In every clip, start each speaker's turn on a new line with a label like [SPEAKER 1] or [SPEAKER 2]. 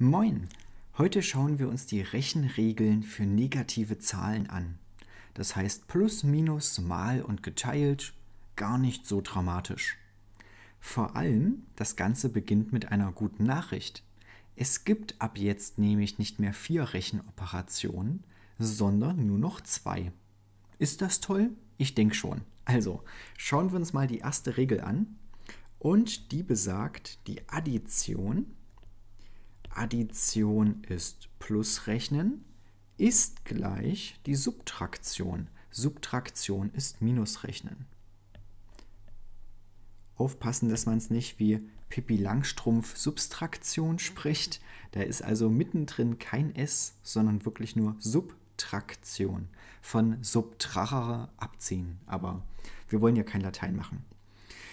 [SPEAKER 1] Moin! Heute schauen wir uns die Rechenregeln für negative Zahlen an. Das heißt plus, minus, mal und geteilt, gar nicht so dramatisch. Vor allem, das Ganze beginnt mit einer guten Nachricht. Es gibt ab jetzt nämlich nicht mehr vier Rechenoperationen, sondern nur noch zwei. Ist das toll? Ich denke schon. Also, schauen wir uns mal die erste Regel an. Und die besagt, die Addition, Addition ist Plusrechnen, ist gleich die Subtraktion. Subtraktion ist Minusrechnen. Aufpassen, dass man es nicht wie Pippi Langstrumpf Substraktion spricht. Da ist also mittendrin kein S, sondern wirklich nur Subtraktion. Von subtrahare abziehen. Aber wir wollen ja kein Latein machen.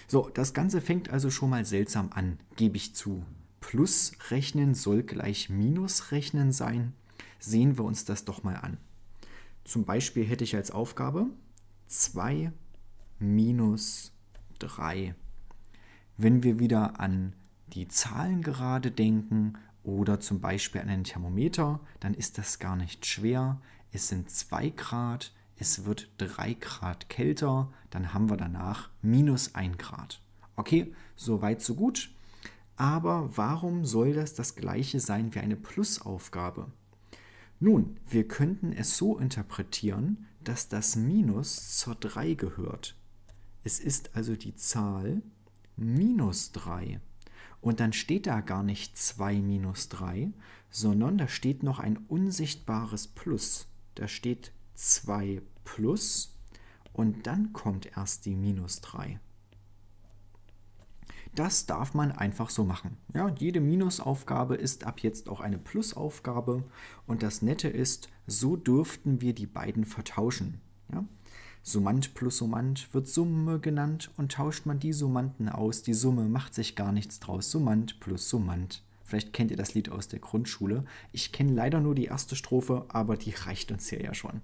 [SPEAKER 1] So, das Ganze fängt also schon mal seltsam an, gebe ich zu. Plusrechnen soll gleich Minusrechnen sein. Sehen wir uns das doch mal an. Zum Beispiel hätte ich als Aufgabe 2 minus 3. Wenn wir wieder an die Zahlen gerade denken oder zum Beispiel an ein Thermometer, dann ist das gar nicht schwer. Es sind 2 Grad, es wird 3 Grad kälter, dann haben wir danach minus 1 Grad. Okay, so weit, so gut. Aber warum soll das das gleiche sein wie eine Plusaufgabe? Nun, wir könnten es so interpretieren, dass das Minus zur 3 gehört. Es ist also die Zahl minus 3. Und dann steht da gar nicht 2 minus 3, sondern da steht noch ein unsichtbares Plus. Da steht 2 plus und dann kommt erst die minus 3. Das darf man einfach so machen. Ja, jede Minusaufgabe ist ab jetzt auch eine Plusaufgabe und das Nette ist, so dürften wir die beiden vertauschen. Ja? Summand plus Summand wird Summe genannt und tauscht man die Summanden aus, die Summe macht sich gar nichts draus. Summand plus Summand. Vielleicht kennt ihr das Lied aus der Grundschule. Ich kenne leider nur die erste Strophe, aber die reicht uns hier ja schon.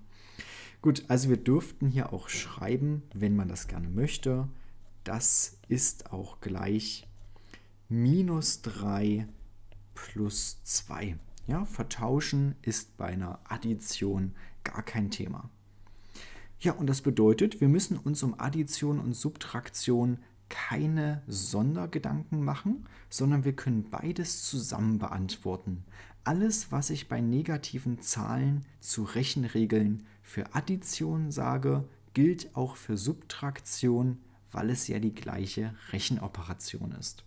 [SPEAKER 1] Gut, also wir dürften hier auch schreiben, wenn man das gerne möchte. Das ist auch gleich minus 3 plus 2. Ja, vertauschen ist bei einer Addition gar kein Thema. Ja, und das bedeutet, wir müssen uns um Addition und Subtraktion keine Sondergedanken machen, sondern wir können beides zusammen beantworten. Alles, was ich bei negativen Zahlen zu Rechenregeln für Addition sage, gilt auch für Subtraktion, weil es ja die gleiche Rechenoperation ist.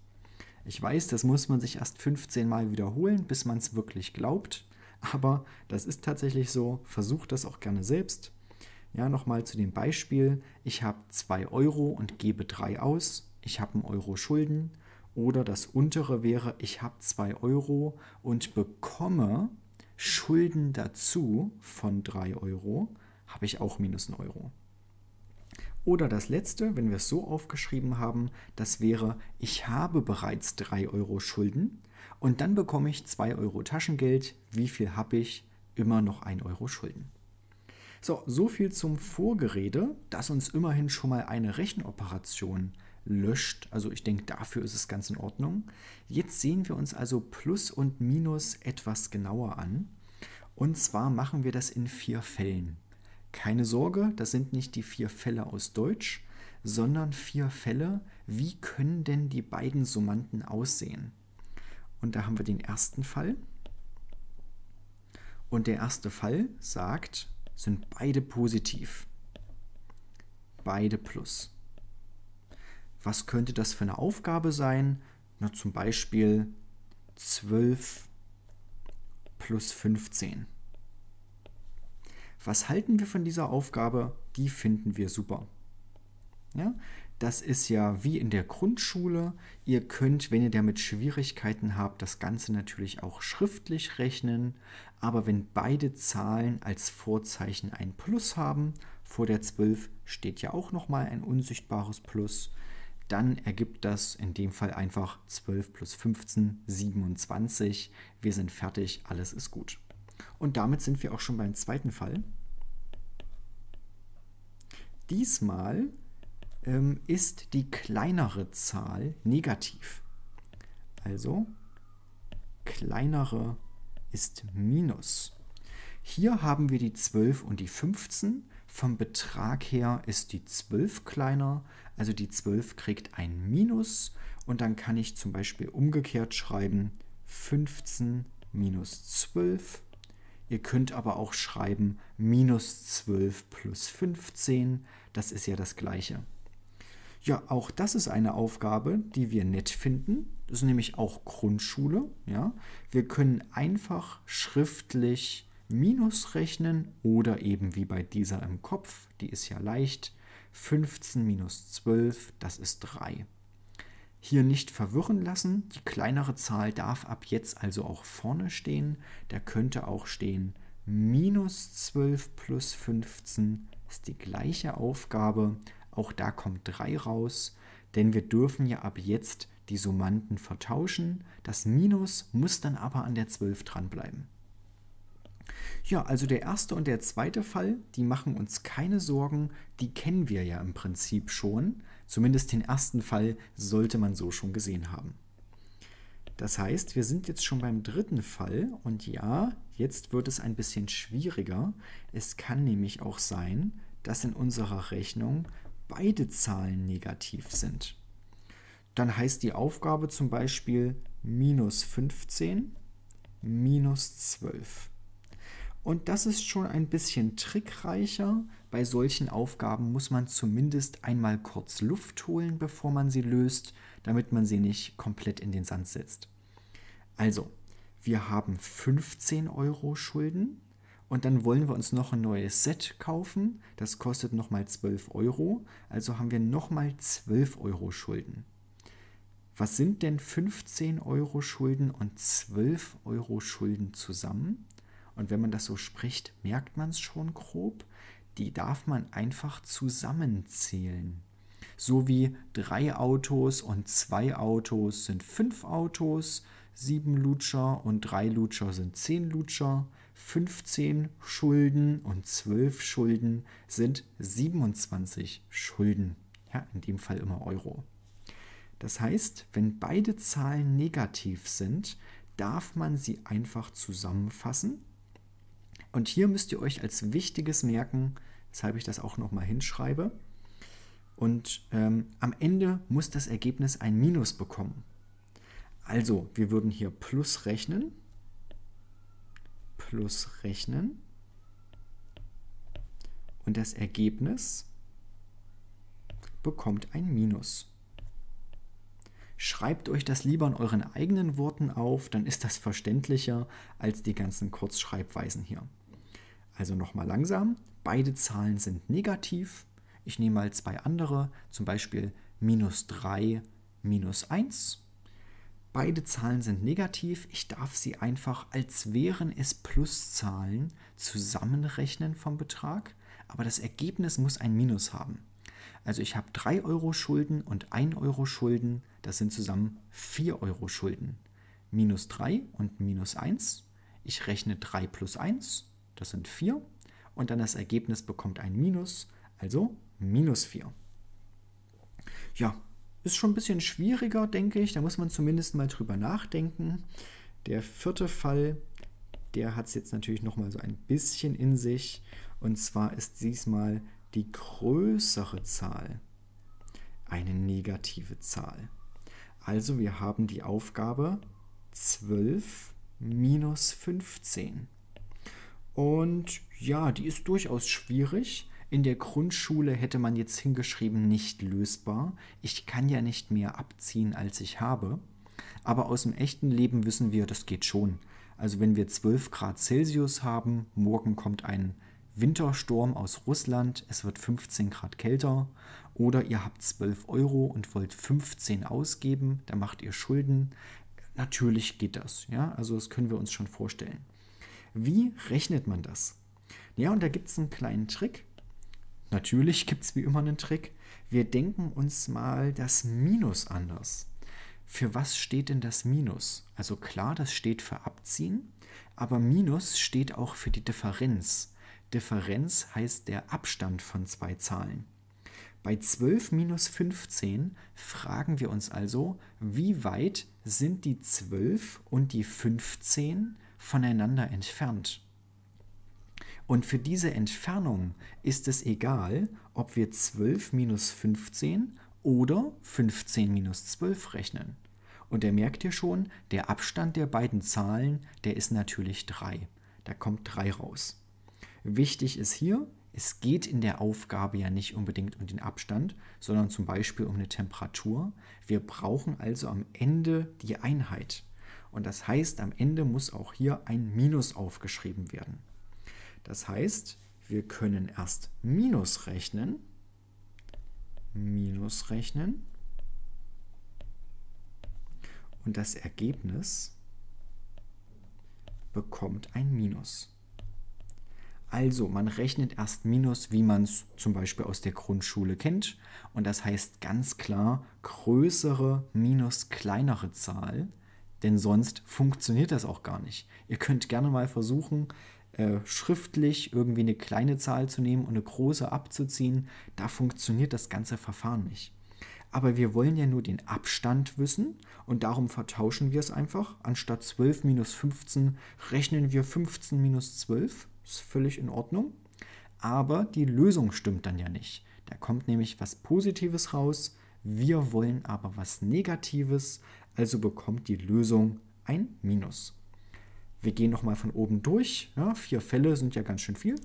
[SPEAKER 1] Ich weiß, das muss man sich erst 15 Mal wiederholen, bis man es wirklich glaubt, aber das ist tatsächlich so. Versucht das auch gerne selbst. Ja, nochmal zu dem Beispiel. Ich habe 2 Euro und gebe 3 aus. Ich habe einen Euro Schulden. Oder das untere wäre, ich habe 2 Euro und bekomme Schulden dazu von 3 Euro, habe ich auch minus 1 Euro. Oder das letzte, wenn wir es so aufgeschrieben haben, das wäre, ich habe bereits 3 Euro Schulden und dann bekomme ich 2 Euro Taschengeld. Wie viel habe ich? Immer noch 1 Euro Schulden. So, so viel zum Vorgerede, das uns immerhin schon mal eine Rechenoperation löscht. Also ich denke, dafür ist es ganz in Ordnung. Jetzt sehen wir uns also Plus und Minus etwas genauer an. Und zwar machen wir das in vier Fällen. Keine Sorge, das sind nicht die vier Fälle aus Deutsch, sondern vier Fälle, wie können denn die beiden Summanden aussehen. Und da haben wir den ersten Fall. Und der erste Fall sagt, sind beide positiv. Beide plus. Was könnte das für eine Aufgabe sein? Na, zum Beispiel 12 plus 15. Was halten wir von dieser Aufgabe? Die finden wir super. Ja, das ist ja wie in der Grundschule. Ihr könnt, wenn ihr damit Schwierigkeiten habt, das Ganze natürlich auch schriftlich rechnen. Aber wenn beide Zahlen als Vorzeichen ein Plus haben, vor der 12 steht ja auch nochmal ein unsichtbares Plus, dann ergibt das in dem Fall einfach 12 plus 15, 27. Wir sind fertig, alles ist gut. Und damit sind wir auch schon beim zweiten Fall. Diesmal ähm, ist die kleinere Zahl negativ. Also kleinere ist Minus. Hier haben wir die 12 und die 15. Vom Betrag her ist die 12 kleiner, also die 12 kriegt ein Minus und dann kann ich zum Beispiel umgekehrt schreiben 15 minus 12. Ihr könnt aber auch schreiben minus 12 plus 15, das ist ja das gleiche. Ja, auch das ist eine Aufgabe, die wir nett finden. Das ist nämlich auch Grundschule. Ja? Wir können einfach schriftlich Minus rechnen oder eben wie bei dieser im Kopf, die ist ja leicht, 15 minus 12, das ist 3. Hier nicht verwirren lassen, die kleinere Zahl darf ab jetzt also auch vorne stehen. Da könnte auch stehen minus 12 plus 15 ist die gleiche Aufgabe. Auch da kommt 3 raus, denn wir dürfen ja ab jetzt die Summanden vertauschen. Das Minus muss dann aber an der 12 dranbleiben. Ja, also der erste und der zweite Fall, die machen uns keine Sorgen, die kennen wir ja im Prinzip schon. Zumindest den ersten Fall sollte man so schon gesehen haben. Das heißt, wir sind jetzt schon beim dritten Fall und ja, jetzt wird es ein bisschen schwieriger. Es kann nämlich auch sein, dass in unserer Rechnung beide Zahlen negativ sind. Dann heißt die Aufgabe zum Beispiel minus 15 minus 12. Und das ist schon ein bisschen trickreicher. Bei solchen Aufgaben muss man zumindest einmal kurz Luft holen, bevor man sie löst, damit man sie nicht komplett in den Sand setzt. Also, wir haben 15 Euro Schulden und dann wollen wir uns noch ein neues Set kaufen. Das kostet nochmal 12 Euro. Also haben wir nochmal 12 Euro Schulden. Was sind denn 15 Euro Schulden und 12 Euro Schulden zusammen? Und wenn man das so spricht, merkt man es schon grob. Die darf man einfach zusammenzählen. So wie drei Autos und zwei Autos sind fünf Autos, sieben Lutscher und drei Lutscher sind zehn Lutscher, 15 Schulden und zwölf Schulden sind 27 Schulden. Ja, in dem Fall immer Euro. Das heißt, wenn beide Zahlen negativ sind, darf man sie einfach zusammenfassen und hier müsst ihr euch als Wichtiges merken, weshalb ich das auch nochmal hinschreibe. Und ähm, am Ende muss das Ergebnis ein Minus bekommen. Also, wir würden hier Plus rechnen. Plus rechnen. Und das Ergebnis bekommt ein Minus. Schreibt euch das lieber in euren eigenen Worten auf, dann ist das verständlicher als die ganzen Kurzschreibweisen hier. Also nochmal langsam. Beide Zahlen sind negativ. Ich nehme mal zwei andere, zum Beispiel minus 3, minus 1. Beide Zahlen sind negativ. Ich darf sie einfach, als wären es Pluszahlen, zusammenrechnen vom Betrag. Aber das Ergebnis muss ein Minus haben. Also ich habe 3 Euro Schulden und 1 Euro Schulden. Das sind zusammen 4 Euro Schulden. Minus 3 und minus 1. Ich rechne 3 plus 1 das sind 4. Und dann das Ergebnis bekommt ein Minus, also minus 4. Ja, ist schon ein bisschen schwieriger, denke ich. Da muss man zumindest mal drüber nachdenken. Der vierte Fall, der hat es jetzt natürlich noch mal so ein bisschen in sich. Und zwar ist diesmal die größere Zahl eine negative Zahl. Also wir haben die Aufgabe 12 minus 15. Und ja, die ist durchaus schwierig. In der Grundschule hätte man jetzt hingeschrieben, nicht lösbar. Ich kann ja nicht mehr abziehen, als ich habe. Aber aus dem echten Leben wissen wir, das geht schon. Also wenn wir 12 Grad Celsius haben, morgen kommt ein Wintersturm aus Russland, es wird 15 Grad kälter, oder ihr habt 12 Euro und wollt 15 ausgeben, dann macht ihr Schulden. Natürlich geht das, ja, also das können wir uns schon vorstellen. Wie rechnet man das? Ja, und da gibt es einen kleinen Trick. Natürlich gibt es wie immer einen Trick. Wir denken uns mal das Minus anders. Für was steht denn das Minus? Also klar, das steht für Abziehen, aber Minus steht auch für die Differenz. Differenz heißt der Abstand von zwei Zahlen. Bei 12 minus 15 fragen wir uns also, wie weit sind die 12 und die 15 voneinander entfernt. Und für diese Entfernung ist es egal, ob wir 12 minus 15 oder 15 minus 12 rechnen. Und ihr merkt ihr schon, der Abstand der beiden Zahlen, der ist natürlich 3. Da kommt 3 raus. Wichtig ist hier, es geht in der Aufgabe ja nicht unbedingt um den Abstand, sondern zum Beispiel um eine Temperatur. Wir brauchen also am Ende die Einheit. Und das heißt, am Ende muss auch hier ein Minus aufgeschrieben werden. Das heißt, wir können erst Minus rechnen, Minus rechnen und das Ergebnis bekommt ein Minus. Also, man rechnet erst Minus, wie man es zum Beispiel aus der Grundschule kennt. Und das heißt ganz klar größere minus kleinere Zahl, denn sonst funktioniert das auch gar nicht. Ihr könnt gerne mal versuchen, äh, schriftlich irgendwie eine kleine Zahl zu nehmen und eine große abzuziehen. Da funktioniert das ganze Verfahren nicht. Aber wir wollen ja nur den Abstand wissen und darum vertauschen wir es einfach. Anstatt 12 minus 15 rechnen wir 15 minus 12 ist völlig in Ordnung. Aber die Lösung stimmt dann ja nicht. Da kommt nämlich was Positives raus. Wir wollen aber was Negatives. Also bekommt die Lösung ein Minus. Wir gehen nochmal von oben durch. Ja, vier Fälle sind ja ganz schön viel.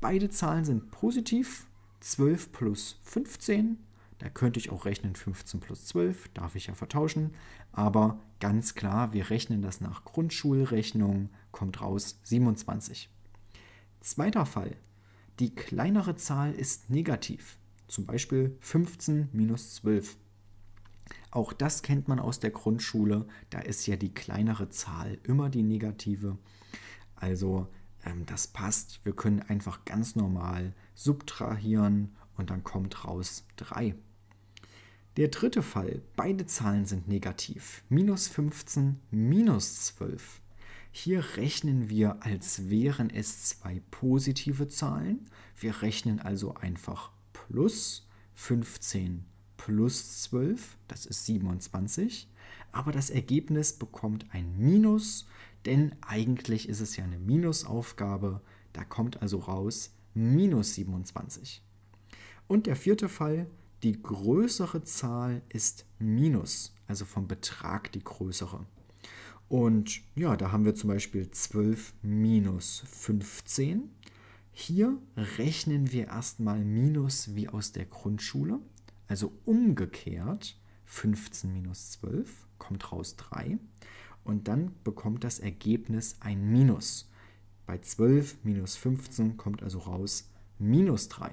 [SPEAKER 1] Beide Zahlen sind positiv. 12 plus 15. Da könnte ich auch rechnen 15 plus 12. Darf ich ja vertauschen. Aber ganz klar, wir rechnen das nach Grundschulrechnung. Kommt raus 27. Zweiter Fall. Die kleinere Zahl ist negativ. Zum Beispiel 15 minus 12. Auch das kennt man aus der Grundschule. Da ist ja die kleinere Zahl immer die negative. Also ähm, das passt. Wir können einfach ganz normal subtrahieren und dann kommt raus 3. Der dritte Fall. Beide Zahlen sind negativ. Minus 15 minus 12. Hier rechnen wir, als wären es zwei positive Zahlen. Wir rechnen also einfach plus 15 plus 12, das ist 27. Aber das Ergebnis bekommt ein Minus, denn eigentlich ist es ja eine Minusaufgabe. Da kommt also raus minus 27. Und der vierte Fall, die größere Zahl ist Minus, also vom Betrag die größere. Und ja, da haben wir zum Beispiel 12 minus 15. Hier rechnen wir erstmal Minus wie aus der Grundschule, also umgekehrt 15 minus 12 kommt raus 3 und dann bekommt das Ergebnis ein Minus. Bei 12 minus 15 kommt also raus minus 3.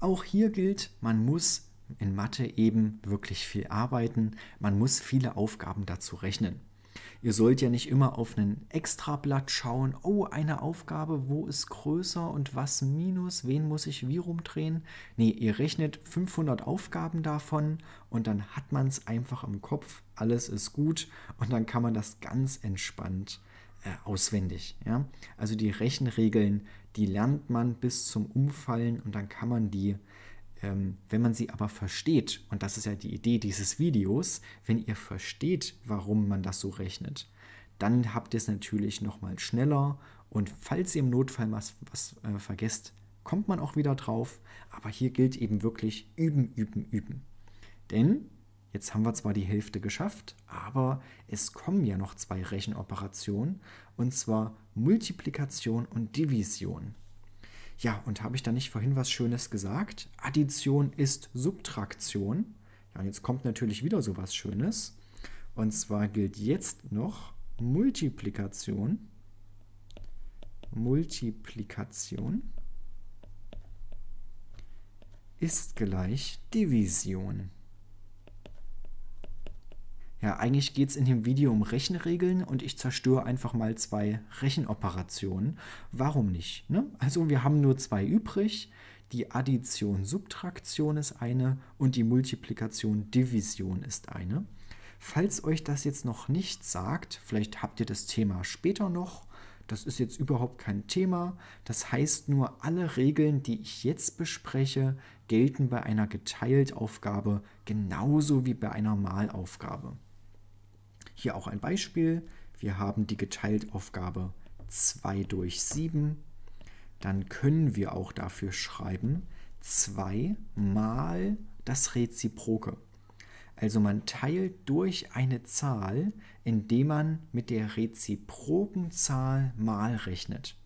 [SPEAKER 1] Auch hier gilt, man muss in Mathe eben wirklich viel arbeiten. Man muss viele Aufgaben dazu rechnen. Ihr sollt ja nicht immer auf ein Extrablatt schauen, oh, eine Aufgabe, wo ist größer und was minus, wen muss ich wie rumdrehen. Nee, ihr rechnet 500 Aufgaben davon und dann hat man es einfach im Kopf, alles ist gut und dann kann man das ganz entspannt äh, auswendig. Ja? Also die Rechenregeln, die lernt man bis zum Umfallen und dann kann man die wenn man sie aber versteht, und das ist ja die Idee dieses Videos, wenn ihr versteht, warum man das so rechnet, dann habt ihr es natürlich nochmal schneller und falls ihr im Notfall was, was äh, vergesst, kommt man auch wieder drauf. Aber hier gilt eben wirklich üben, üben, üben. Denn jetzt haben wir zwar die Hälfte geschafft, aber es kommen ja noch zwei Rechenoperationen und zwar Multiplikation und Division. Ja, und habe ich da nicht vorhin was Schönes gesagt? Addition ist Subtraktion. Ja, und jetzt kommt natürlich wieder so was Schönes. Und zwar gilt jetzt noch Multiplikation. Multiplikation ist gleich Division. Ja, eigentlich geht es in dem Video um Rechenregeln und ich zerstöre einfach mal zwei Rechenoperationen. Warum nicht? Ne? Also wir haben nur zwei übrig. Die Addition Subtraktion ist eine und die Multiplikation Division ist eine. Falls euch das jetzt noch nicht sagt, vielleicht habt ihr das Thema später noch, das ist jetzt überhaupt kein Thema. Das heißt nur, alle Regeln, die ich jetzt bespreche, gelten bei einer Geteiltaufgabe genauso wie bei einer Malaufgabe. Hier auch ein Beispiel. Wir haben die Geteiltaufgabe 2 durch 7. Dann können wir auch dafür schreiben 2 mal das Reziproke. Also man teilt durch eine Zahl, indem man mit der reziproken Zahl mal rechnet.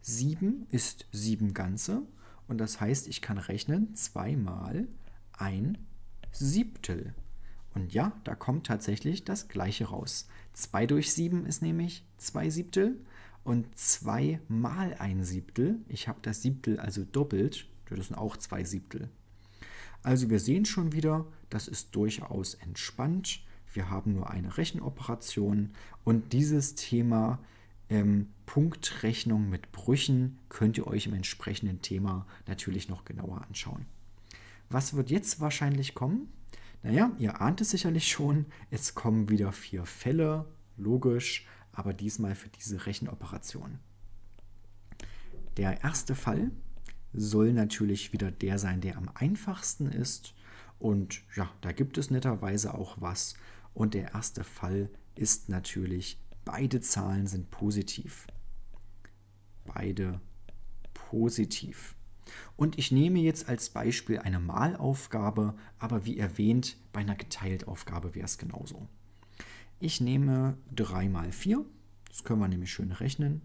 [SPEAKER 1] 7 ist 7 Ganze und das heißt, ich kann rechnen 2 mal ein Siebtel. Und ja, da kommt tatsächlich das gleiche raus. 2 durch 7 ist nämlich 2 Siebtel und 2 mal ein Siebtel, ich habe das Siebtel also doppelt, das sind auch 2 Siebtel. Also wir sehen schon wieder, das ist durchaus entspannt. Wir haben nur eine Rechenoperation und dieses Thema ähm, Punktrechnung mit Brüchen könnt ihr euch im entsprechenden Thema natürlich noch genauer anschauen. Was wird jetzt wahrscheinlich kommen? Naja, ihr ahnt es sicherlich schon, es kommen wieder vier Fälle, logisch, aber diesmal für diese Rechenoperation. Der erste Fall soll natürlich wieder der sein, der am einfachsten ist. Und ja, da gibt es netterweise auch was. Und der erste Fall ist natürlich, beide Zahlen sind positiv. Beide positiv. Und ich nehme jetzt als Beispiel eine Malaufgabe, aber wie erwähnt, bei einer Geteiltaufgabe wäre es genauso. Ich nehme 3 mal 4, das können wir nämlich schön rechnen.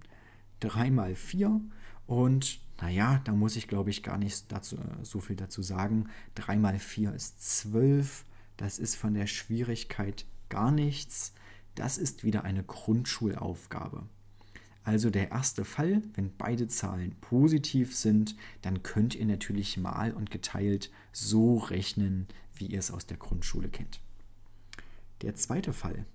[SPEAKER 1] 3 mal 4 und naja, da muss ich glaube ich gar nicht dazu, äh, so viel dazu sagen. 3 mal 4 ist 12, das ist von der Schwierigkeit gar nichts. Das ist wieder eine Grundschulaufgabe. Also der erste Fall, wenn beide Zahlen positiv sind, dann könnt ihr natürlich mal und geteilt so rechnen, wie ihr es aus der Grundschule kennt. Der zweite Fall.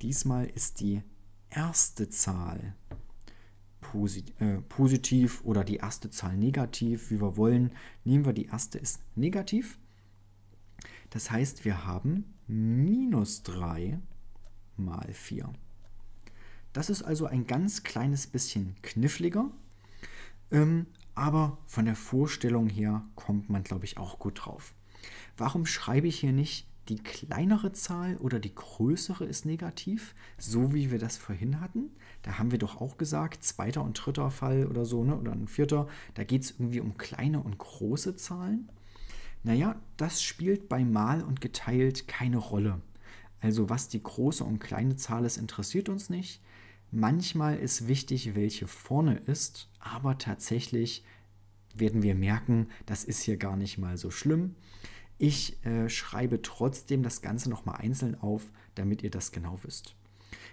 [SPEAKER 1] Diesmal ist die erste Zahl posit äh, positiv oder die erste Zahl negativ, wie wir wollen. Nehmen wir die erste ist negativ. Das heißt, wir haben minus 3 mal 4. Das ist also ein ganz kleines bisschen kniffliger, ähm, aber von der Vorstellung her kommt man, glaube ich, auch gut drauf. Warum schreibe ich hier nicht die kleinere Zahl oder die größere ist negativ, so wie wir das vorhin hatten? Da haben wir doch auch gesagt, zweiter und dritter Fall oder so, ne? oder ein vierter, da geht es irgendwie um kleine und große Zahlen. Naja, das spielt bei Mal und geteilt keine Rolle. Also was die große und kleine Zahl ist, interessiert uns nicht. Manchmal ist wichtig, welche vorne ist, aber tatsächlich werden wir merken, das ist hier gar nicht mal so schlimm. Ich äh, schreibe trotzdem das Ganze nochmal einzeln auf, damit ihr das genau wisst.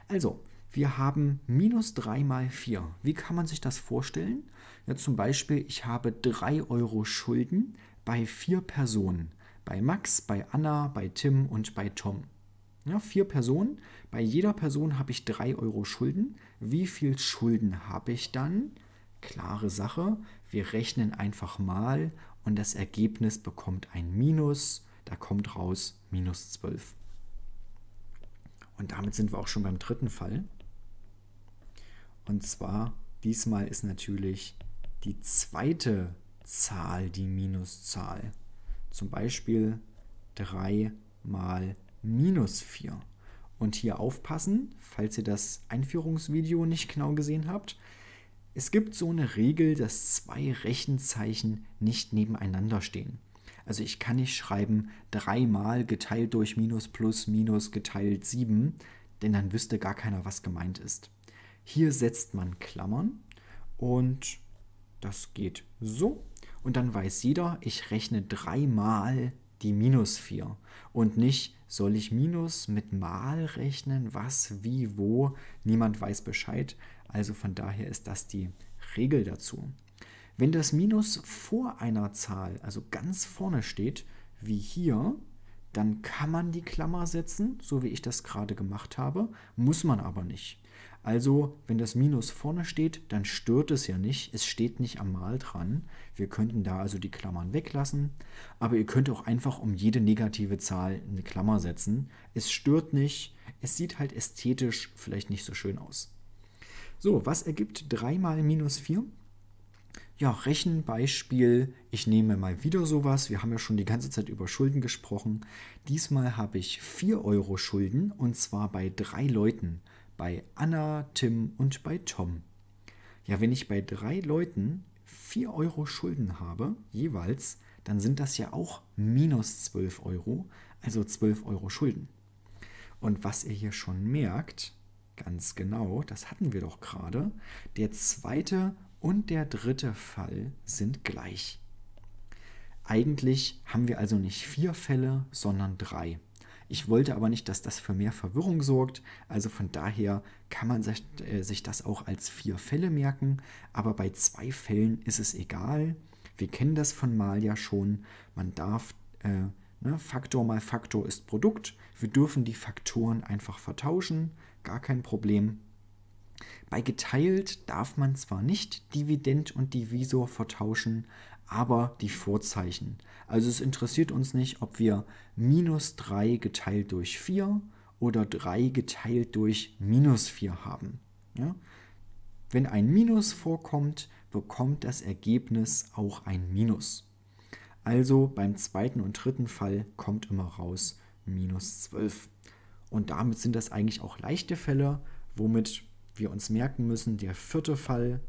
[SPEAKER 1] Also, wir haben minus 3 mal 4. Wie kann man sich das vorstellen? Ja, zum Beispiel, ich habe 3 Euro Schulden bei vier Personen. Bei Max, bei Anna, bei Tim und bei Tom. Ja, vier Personen. Bei jeder Person habe ich 3 Euro Schulden. Wie viel Schulden habe ich dann? Klare Sache. Wir rechnen einfach mal und das Ergebnis bekommt ein Minus. Da kommt raus minus 12. Und damit sind wir auch schon beim dritten Fall. Und zwar, diesmal ist natürlich die zweite Zahl die Minuszahl. Zum Beispiel 3 mal minus 4. Und hier aufpassen, falls ihr das Einführungsvideo nicht genau gesehen habt. Es gibt so eine Regel, dass zwei Rechenzeichen nicht nebeneinander stehen. Also ich kann nicht schreiben 3 mal geteilt durch minus plus minus geteilt 7, denn dann wüsste gar keiner, was gemeint ist. Hier setzt man Klammern und das geht so. Und dann weiß jeder, ich rechne 3 mal die minus 4 und nicht soll ich Minus mit Mal rechnen? Was, wie, wo? Niemand weiß Bescheid. Also von daher ist das die Regel dazu. Wenn das Minus vor einer Zahl, also ganz vorne steht, wie hier, dann kann man die Klammer setzen, so wie ich das gerade gemacht habe, muss man aber nicht. Also, wenn das Minus vorne steht, dann stört es ja nicht. Es steht nicht am Mal dran. Wir könnten da also die Klammern weglassen. Aber ihr könnt auch einfach um jede negative Zahl eine Klammer setzen. Es stört nicht. Es sieht halt ästhetisch vielleicht nicht so schön aus. So, was ergibt 3 mal minus 4? Ja, Rechenbeispiel. Ich nehme mal wieder sowas. Wir haben ja schon die ganze Zeit über Schulden gesprochen. Diesmal habe ich 4 Euro Schulden und zwar bei drei Leuten. Bei Anna, Tim und bei Tom. Ja, wenn ich bei drei Leuten 4 Euro Schulden habe, jeweils, dann sind das ja auch minus 12 Euro, also 12 Euro Schulden. Und was ihr hier schon merkt, ganz genau, das hatten wir doch gerade, der zweite und der dritte Fall sind gleich. Eigentlich haben wir also nicht vier Fälle, sondern drei. Ich wollte aber nicht, dass das für mehr Verwirrung sorgt, also von daher kann man sich, äh, sich das auch als vier Fälle merken, aber bei zwei Fällen ist es egal. Wir kennen das von mal ja schon. Man darf, äh, ne, Faktor mal Faktor ist Produkt. Wir dürfen die Faktoren einfach vertauschen, gar kein Problem. Bei geteilt darf man zwar nicht Dividend und Divisor vertauschen, aber die Vorzeichen. Also es interessiert uns nicht, ob wir minus 3 geteilt durch 4 oder 3 geteilt durch minus 4 haben. Ja? Wenn ein Minus vorkommt, bekommt das Ergebnis auch ein Minus. Also beim zweiten und dritten Fall kommt immer raus minus 12. Und damit sind das eigentlich auch leichte Fälle, womit wir uns merken müssen, der vierte Fall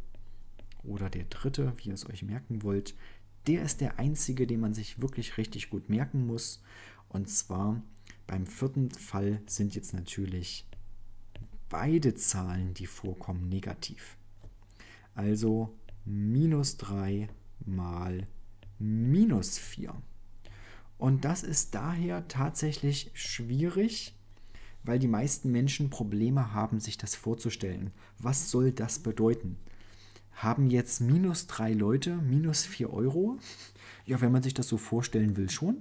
[SPEAKER 1] oder der dritte, wie ihr es euch merken wollt, der ist der einzige, den man sich wirklich richtig gut merken muss. Und zwar beim vierten Fall sind jetzt natürlich beide Zahlen, die vorkommen, negativ. Also minus 3 mal minus 4. Und das ist daher tatsächlich schwierig, weil die meisten Menschen Probleme haben, sich das vorzustellen. Was soll das bedeuten? Haben jetzt minus drei Leute minus vier Euro? Ja, wenn man sich das so vorstellen will, schon.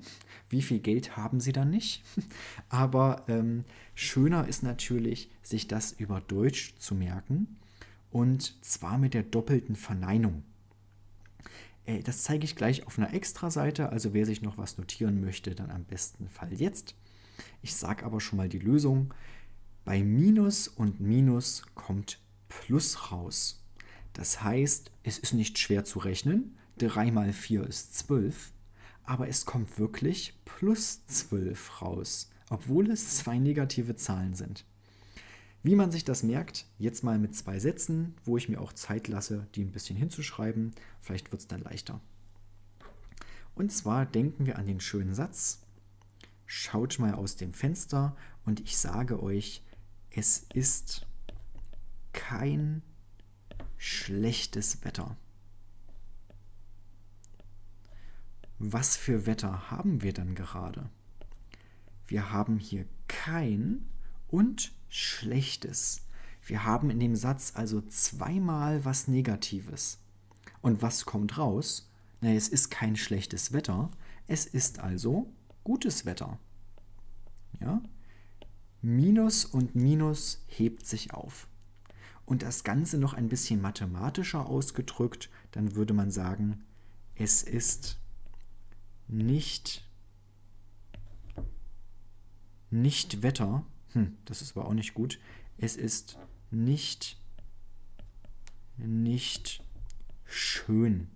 [SPEAKER 1] Wie viel Geld haben sie dann nicht? Aber ähm, schöner ist natürlich, sich das über Deutsch zu merken. Und zwar mit der doppelten Verneinung. Äh, das zeige ich gleich auf einer Extra-Seite. Also wer sich noch was notieren möchte, dann am besten Fall jetzt. Ich sage aber schon mal die Lösung. Bei Minus und Minus kommt Plus raus. Das heißt, es ist nicht schwer zu rechnen. 3 mal 4 ist 12. Aber es kommt wirklich plus 12 raus, obwohl es zwei negative Zahlen sind. Wie man sich das merkt, jetzt mal mit zwei Sätzen, wo ich mir auch Zeit lasse, die ein bisschen hinzuschreiben. Vielleicht wird es dann leichter. Und zwar denken wir an den schönen Satz, schaut mal aus dem Fenster und ich sage euch, es ist kein schlechtes Wetter. Was für Wetter haben wir dann gerade? Wir haben hier kein und schlechtes. Wir haben in dem Satz also zweimal was Negatives. Und was kommt raus? Na, es ist kein schlechtes Wetter, es ist also gutes Wetter. Ja? Minus und Minus hebt sich auf. Und das Ganze noch ein bisschen mathematischer ausgedrückt, dann würde man sagen, es ist nicht, nicht Wetter, hm, das ist aber auch nicht gut, es ist nicht, nicht schön.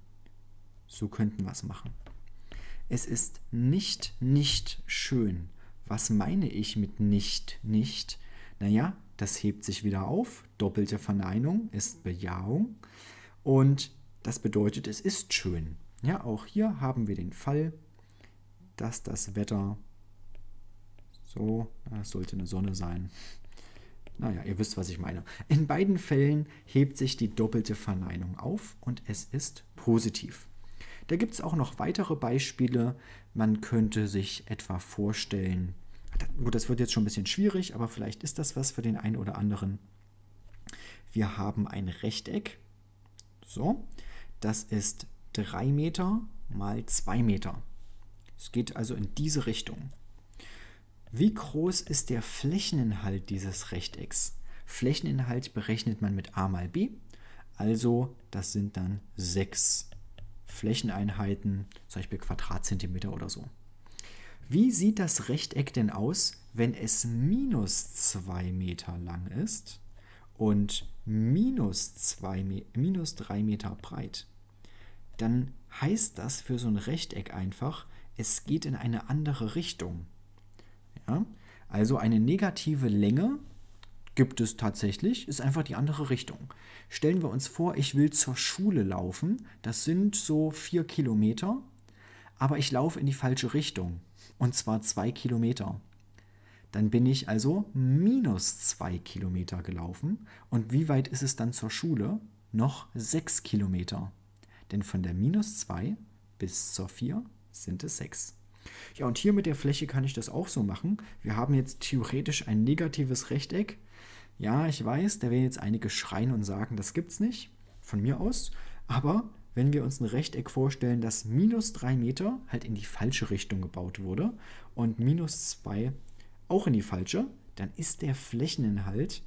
[SPEAKER 1] So könnten wir es machen. Es ist nicht nicht schön. Was meine ich mit nicht nicht? Naja, das hebt sich wieder auf. Doppelte Verneinung ist Bejahung. Und das bedeutet, es ist schön. Ja, auch hier haben wir den Fall, dass das Wetter so, es sollte eine Sonne sein. Naja, ihr wisst, was ich meine. In beiden Fällen hebt sich die doppelte Verneinung auf und es ist positiv. Da gibt es auch noch weitere Beispiele. Man könnte sich etwa vorstellen, gut, das wird jetzt schon ein bisschen schwierig, aber vielleicht ist das was für den einen oder anderen. Wir haben ein Rechteck. So, das ist 3 Meter mal 2 Meter. Es geht also in diese Richtung. Wie groß ist der Flächeninhalt dieses Rechtecks? Flächeninhalt berechnet man mit a mal b, also das sind dann 6 Flächeneinheiten, zum Beispiel Quadratzentimeter oder so. Wie sieht das Rechteck denn aus, wenn es minus 2 Meter lang ist und minus, 2, minus 3 Meter breit? dann heißt das für so ein Rechteck einfach, es geht in eine andere Richtung. Ja? Also eine negative Länge gibt es tatsächlich, ist einfach die andere Richtung. Stellen wir uns vor, ich will zur Schule laufen, das sind so vier Kilometer, aber ich laufe in die falsche Richtung, und zwar zwei Kilometer. Dann bin ich also minus zwei Kilometer gelaufen. Und wie weit ist es dann zur Schule? Noch sechs Kilometer. Denn von der minus zwei bis zur vier sind es sechs. Ja, und hier mit der Fläche kann ich das auch so machen. Wir haben jetzt theoretisch ein negatives Rechteck. Ja, ich weiß, da werden jetzt einige schreien und sagen, das gibt's nicht, von mir aus. Aber wenn wir uns ein Rechteck vorstellen, das minus 3 Meter halt in die falsche Richtung gebaut wurde und minus 2 auch in die falsche, dann ist der Flächeninhalt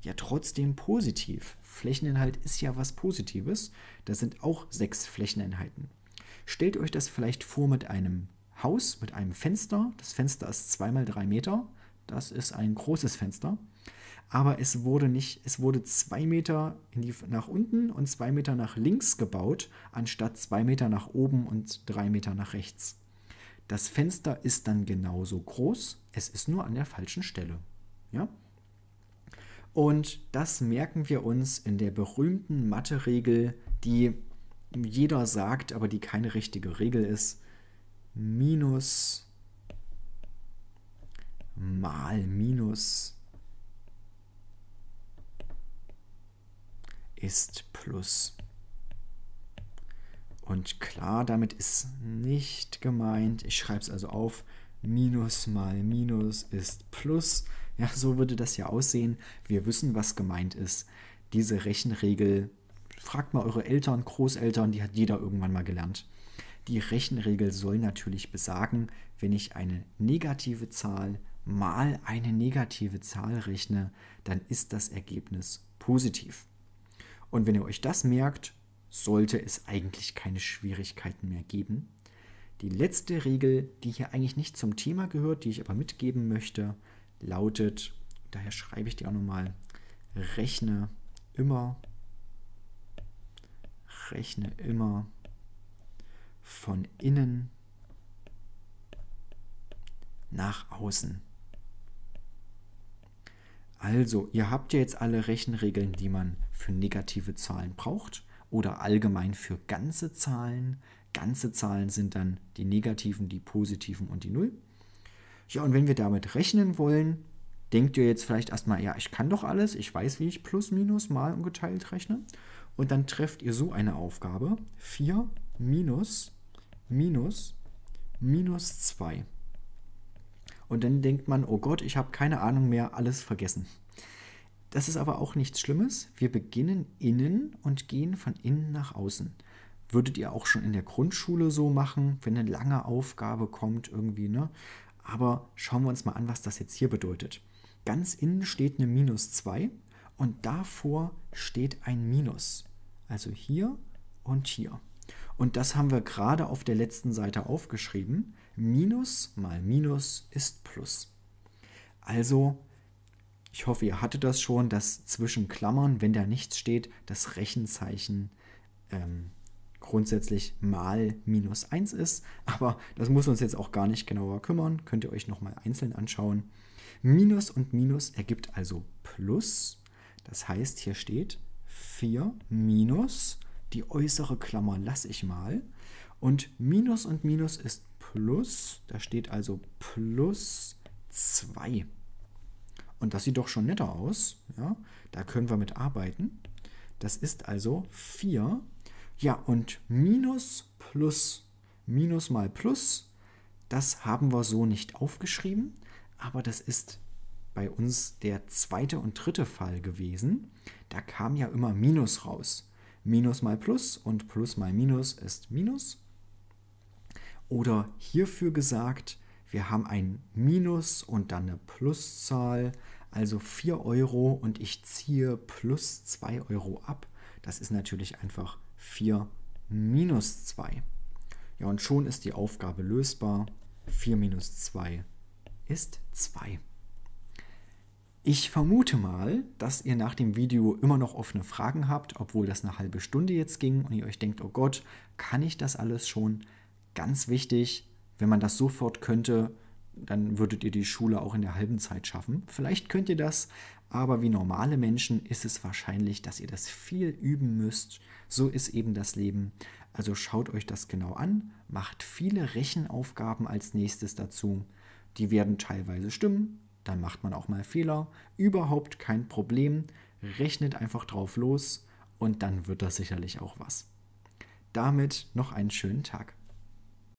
[SPEAKER 1] ja trotzdem positiv. Flächeninhalt ist ja was Positives. Das sind auch sechs Flächeneinheiten. Stellt euch das vielleicht vor mit einem Haus, mit einem Fenster. Das Fenster ist 2 mal 3 Meter. Das ist ein großes Fenster. Aber es wurde nicht, es wurde zwei Meter die, nach unten und zwei Meter nach links gebaut, anstatt zwei Meter nach oben und drei Meter nach rechts. Das Fenster ist dann genauso groß, es ist nur an der falschen Stelle. Ja? Und das merken wir uns in der berühmten Mathe-Regel, die jeder sagt, aber die keine richtige Regel ist. Minus mal Minus ist Plus. Und klar, damit ist nicht gemeint, ich schreibe es also auf, Minus mal Minus ist Plus. Ja, so würde das ja aussehen. Wir wissen, was gemeint ist. Diese Rechenregel, fragt mal eure Eltern, Großeltern, die hat jeder irgendwann mal gelernt. Die Rechenregel soll natürlich besagen, wenn ich eine negative Zahl mal eine negative Zahl rechne, dann ist das Ergebnis positiv. Und wenn ihr euch das merkt, sollte es eigentlich keine Schwierigkeiten mehr geben. Die letzte Regel, die hier eigentlich nicht zum Thema gehört, die ich aber mitgeben möchte, lautet, daher schreibe ich die auch nochmal, rechne immer, rechne immer von innen nach außen. Also, ihr habt ja jetzt alle Rechenregeln, die man für negative Zahlen braucht oder allgemein für ganze Zahlen. Ganze Zahlen sind dann die negativen, die positiven und die Null. Ja, und wenn wir damit rechnen wollen, denkt ihr jetzt vielleicht erstmal, ja, ich kann doch alles, ich weiß, wie ich plus, minus, mal und geteilt rechne. Und dann trefft ihr so eine Aufgabe. 4 minus, minus, minus 2. Und dann denkt man, oh Gott, ich habe keine Ahnung mehr, alles vergessen. Das ist aber auch nichts Schlimmes. Wir beginnen innen und gehen von innen nach außen. Würdet ihr auch schon in der Grundschule so machen, wenn eine lange Aufgabe kommt irgendwie, ne? Aber schauen wir uns mal an, was das jetzt hier bedeutet. Ganz innen steht eine Minus 2 und davor steht ein Minus. Also hier und hier. Und das haben wir gerade auf der letzten Seite aufgeschrieben. Minus mal Minus ist Plus. Also, ich hoffe, ihr hattet das schon, dass zwischen Klammern, wenn da nichts steht, das Rechenzeichen ähm, grundsätzlich mal minus 1 ist. Aber das muss uns jetzt auch gar nicht genauer kümmern. Könnt ihr euch nochmal einzeln anschauen. Minus und Minus ergibt also Plus. Das heißt, hier steht 4 minus, die äußere Klammer lasse ich mal. Und Minus und Minus ist plus, da steht also plus 2. Und das sieht doch schon netter aus. Ja? Da können wir mit arbeiten. Das ist also 4. Ja, und Minus plus Minus mal Plus, das haben wir so nicht aufgeschrieben, aber das ist bei uns der zweite und dritte Fall gewesen. Da kam ja immer Minus raus. Minus mal Plus und Plus mal Minus ist Minus. Oder hierfür gesagt, wir haben ein Minus und dann eine Pluszahl, also 4 Euro und ich ziehe plus 2 Euro ab. Das ist natürlich einfach 4 minus 2. Ja, und schon ist die Aufgabe lösbar. 4 minus 2 ist 2. Ich vermute mal, dass ihr nach dem Video immer noch offene Fragen habt, obwohl das eine halbe Stunde jetzt ging und ihr euch denkt, oh Gott, kann ich das alles schon? Ganz wichtig, wenn man das sofort könnte, dann würdet ihr die Schule auch in der halben Zeit schaffen. Vielleicht könnt ihr das, aber wie normale Menschen ist es wahrscheinlich, dass ihr das viel üben müsst. So ist eben das Leben. Also schaut euch das genau an, macht viele Rechenaufgaben als nächstes dazu. Die werden teilweise stimmen, dann macht man auch mal Fehler. Überhaupt kein Problem. Rechnet einfach drauf los und dann wird das sicherlich auch was. Damit noch einen schönen Tag.